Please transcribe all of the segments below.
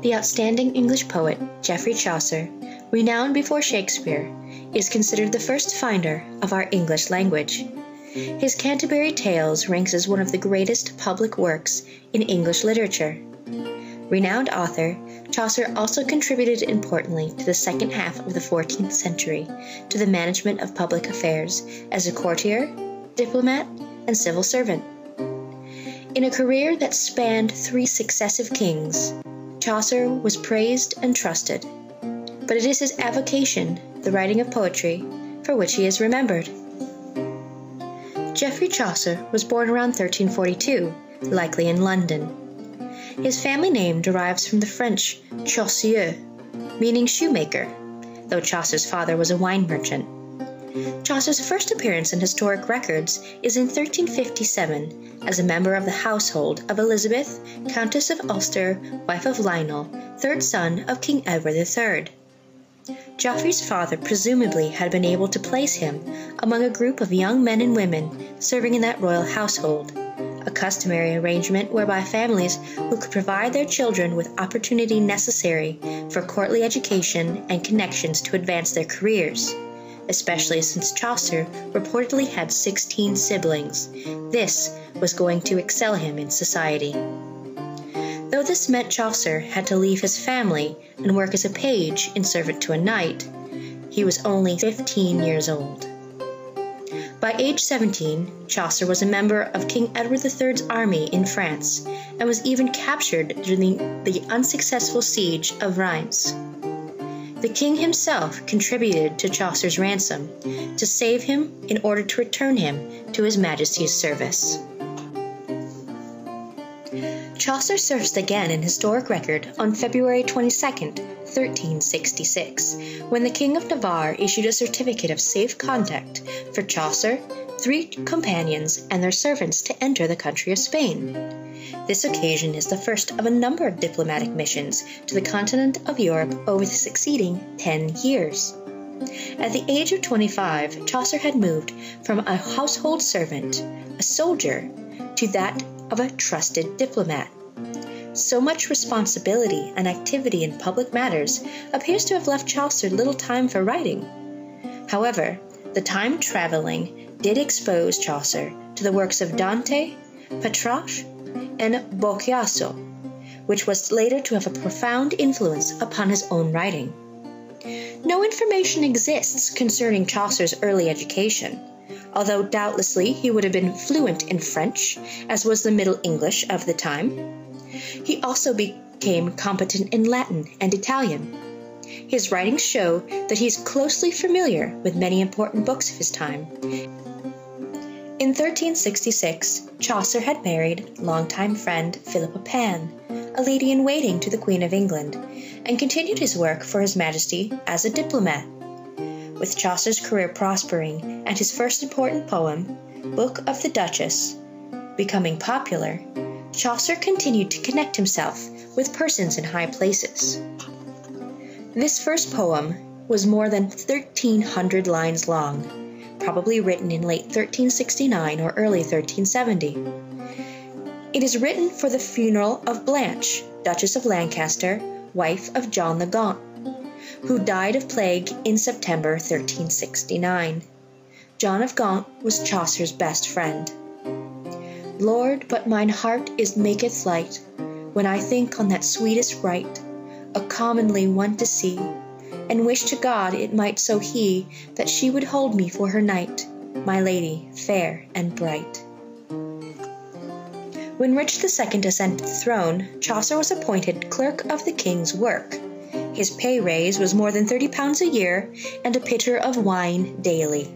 The outstanding English poet, Geoffrey Chaucer, renowned before Shakespeare, is considered the first finder of our English language. His Canterbury Tales ranks as one of the greatest public works in English literature. Renowned author, Chaucer also contributed importantly to the second half of the fourteenth century to the management of public affairs as a courtier, diplomat, and civil servant. In a career that spanned three successive kings, Chaucer was praised and trusted, but it is his avocation, the writing of poetry, for which he is remembered. Geoffrey Chaucer was born around 1342, likely in London. His family name derives from the French chausseur, meaning shoemaker, though Chaucer's father was a wine merchant. Chaucer's first appearance in historic records is in 1357 as a member of the household of Elizabeth, Countess of Ulster, wife of Lionel, third son of King Edward III. Geoffrey's father presumably had been able to place him among a group of young men and women serving in that royal household, a customary arrangement whereby families who could provide their children with opportunity necessary for courtly education and connections to advance their careers, especially since Chaucer reportedly had 16 siblings. This was going to excel him in society. Though this meant Chaucer had to leave his family and work as a page and servant to a knight, he was only 15 years old. By age 17, Chaucer was a member of King Edward III's army in France and was even captured during the unsuccessful siege of Rheims. The king himself contributed to Chaucer's ransom to save him in order to return him to his majesty's service. Chaucer surfaced again in historic record on February 22, 1366, when the King of Navarre issued a certificate of safe conduct for Chaucer, three companions, and their servants to enter the country of Spain. This occasion is the first of a number of diplomatic missions to the continent of Europe over the succeeding ten years. At the age of 25, Chaucer had moved from a household servant, a soldier, to that of a trusted diplomat. So much responsibility and activity in public matters appears to have left Chaucer little time for writing. However, the time traveling did expose Chaucer to the works of Dante, Petrarch, and Boccaccio, which was later to have a profound influence upon his own writing. No information exists concerning Chaucer's early education although doubtlessly he would have been fluent in French, as was the Middle English of the time. He also became competent in Latin and Italian. His writings show that he is closely familiar with many important books of his time. In 1366, Chaucer had married longtime friend Philippa Pan, a lady in waiting to the Queen of England, and continued his work for His Majesty as a diplomat with Chaucer's career prospering and his first important poem, Book of the Duchess, becoming popular, Chaucer continued to connect himself with persons in high places. This first poem was more than 1300 lines long, probably written in late 1369 or early 1370. It is written for the funeral of Blanche, Duchess of Lancaster, wife of John the Gaunt who died of plague in September 1369. John of Gaunt was Chaucer's best friend. Lord, but mine heart is maketh light when I think on that sweetest rite, a commonly one to see, and wish to God it might so he that she would hold me for her knight, my lady fair and bright. When Richard II ascended the throne, Chaucer was appointed clerk of the king's work. His pay raise was more than thirty pounds a year and a pitcher of wine daily.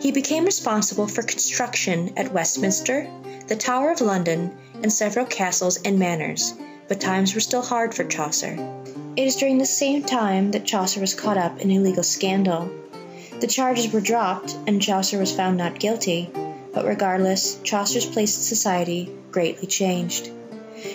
He became responsible for construction at Westminster, the Tower of London, and several castles and manors, but times were still hard for Chaucer. It is during the same time that Chaucer was caught up in a legal scandal. The charges were dropped, and Chaucer was found not guilty, but regardless, Chaucer's place in society greatly changed.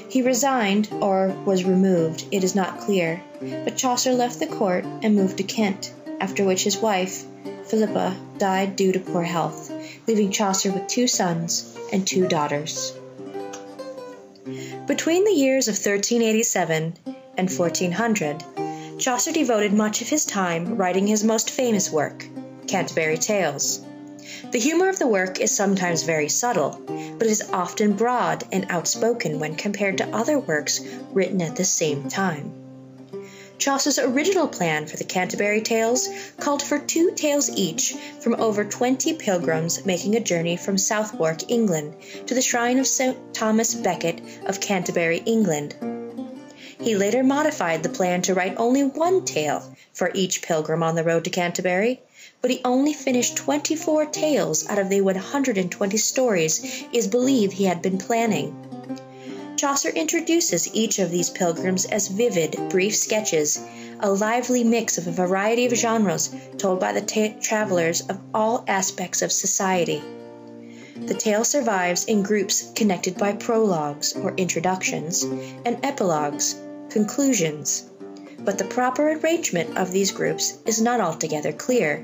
He resigned, or was removed, it is not clear, but Chaucer left the court and moved to Kent, after which his wife, Philippa, died due to poor health, leaving Chaucer with two sons and two daughters. Between the years of 1387 and 1400, Chaucer devoted much of his time writing his most famous work, Canterbury Tales. The humor of the work is sometimes very subtle, but it is often broad and outspoken when compared to other works written at the same time. Chaucer's original plan for the Canterbury Tales called for two tales each from over 20 pilgrims making a journey from Southwark, England, to the shrine of St. Thomas Becket of Canterbury, England. He later modified the plan to write only one tale for each pilgrim on the road to Canterbury, but he only finished 24 tales out of the 120 stories is believed he had been planning. Chaucer introduces each of these pilgrims as vivid, brief sketches, a lively mix of a variety of genres told by the ta- travelers of all aspects of society. The tale survives in groups connected by prologues or introductions and epilogues, conclusions, but the proper arrangement of these groups is not altogether clear.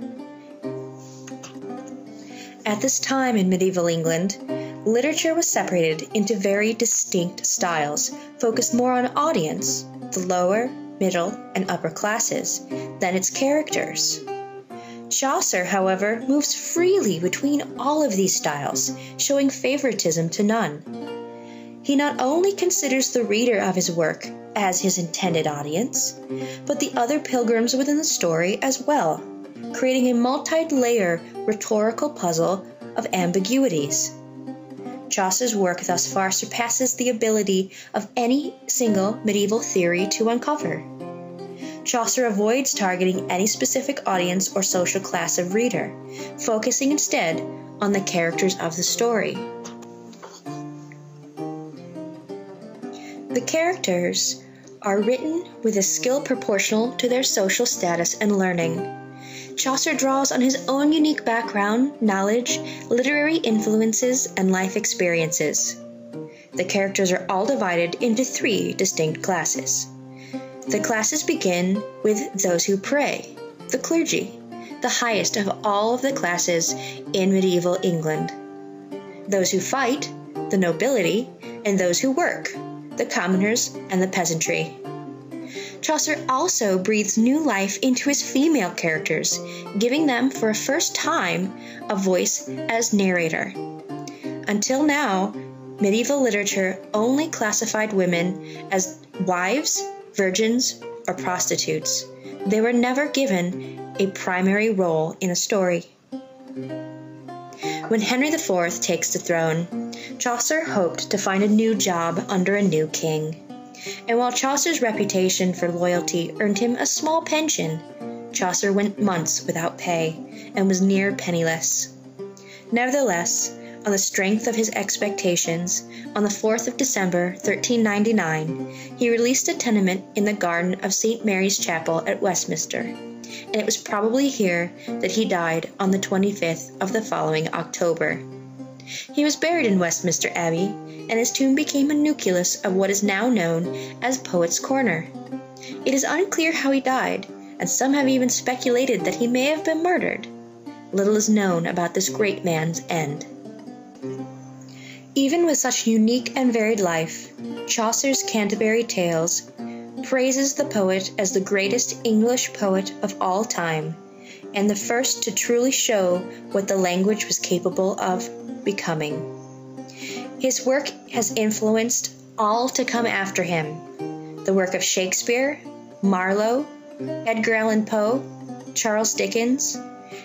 At this time in medieval England, literature was separated into very distinct styles, focused more on audience, the lower, middle, and upper classes, than its characters. Chaucer, however, moves freely between all of these styles, showing favoritism to none. He not only considers the reader of his work as his intended audience, but the other pilgrims within the story as well creating a multi layer rhetorical puzzle of ambiguities. Chaucer's work thus far surpasses the ability of any single medieval theory to uncover. Chaucer avoids targeting any specific audience or social class of reader, focusing instead on the characters of the story. The characters are written with a skill proportional to their social status and learning. Chaucer draws on his own unique background, knowledge, literary influences, and life experiences. The characters are all divided into three distinct classes. The classes begin with those who pray, the clergy, the highest of all of the classes in medieval England. Those who fight, the nobility, and those who work, the commoners and the peasantry. Chaucer also breathes new life into his female characters, giving them for a first time a voice as narrator. Until now, medieval literature only classified women as wives, virgins, or prostitutes. They were never given a primary role in a story. When Henry IV takes the throne, Chaucer hoped to find a new job under a new king and while Chaucer's reputation for loyalty earned him a small pension, Chaucer went months without pay and was near penniless. Nevertheless, on the strength of his expectations, on the 4th of December, 1399, he released a tenement in the garden of St. Mary's Chapel at Westminster, and it was probably here that he died on the 25th of the following October. He was buried in Westminster Abbey, and his tomb became a nucleus of what is now known as Poets' Corner. It is unclear how he died, and some have even speculated that he may have been murdered. Little is known about this great man's end. Even with such unique and varied life, Chaucer's Canterbury Tales praises the poet as the greatest English poet of all time and the first to truly show what the language was capable of becoming. His work has influenced all to come after him the work of Shakespeare, Marlowe, Edgar Allan Poe, Charles Dickens,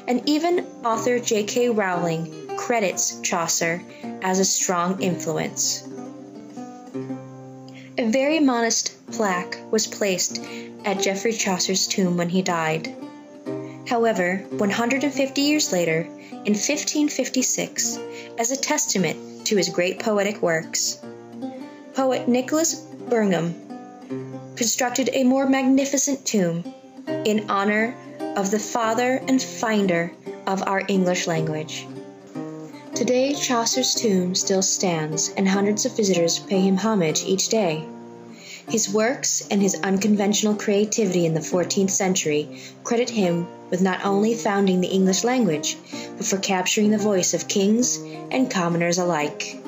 and even author J.K. Rowling credits Chaucer as a strong influence. A very modest plaque was placed at Geoffrey Chaucer's tomb when he died. However, 150 years later, in 1556, as a testament to his great poetic works, poet Nicholas Birmingham constructed a more magnificent tomb in honor of the father and finder of our English language. Today, Chaucer's tomb still stands, and hundreds of visitors pay him homage each day. His works and his unconventional creativity in the fourteenth century credit him with not only founding the English language, but for capturing the voice of kings and commoners alike.